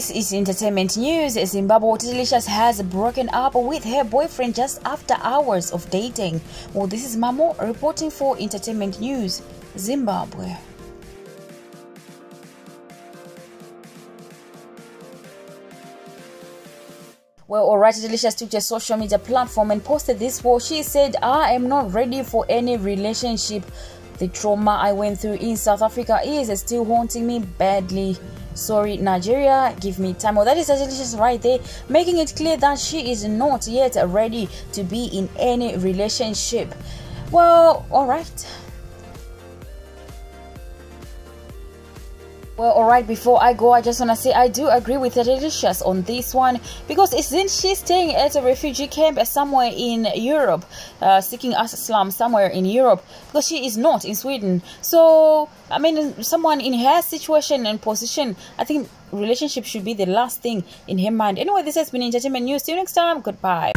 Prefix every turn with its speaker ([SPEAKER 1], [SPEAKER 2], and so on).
[SPEAKER 1] This is entertainment news. Zimbabwe Tatelicious has broken up with her boyfriend just after hours of dating. Well, this is Mamo reporting for entertainment news. Zimbabwe. Well, alright, Tatelicious took to social media platform and posted this. Well, she said, I am not ready for any relationship. The trauma I went through in South Africa is still haunting me badly. Sorry, Nigeria, give me time. Well, that is a Tatelicious right there, making it clear that she is not yet ready to be in any relationship. Well, alright. Well, alright, before I go, I just want to say I do agree with the Tatelicious on this one because isn't she staying at a refugee camp somewhere in Europe, uh, seeking asylum somewhere in Europe? Because she is not in Sweden. So, I mean, someone in her situation and position, I think relationship should be the last thing in her mind. Anyway, this has been Entertainment News. See you next time. Goodbye.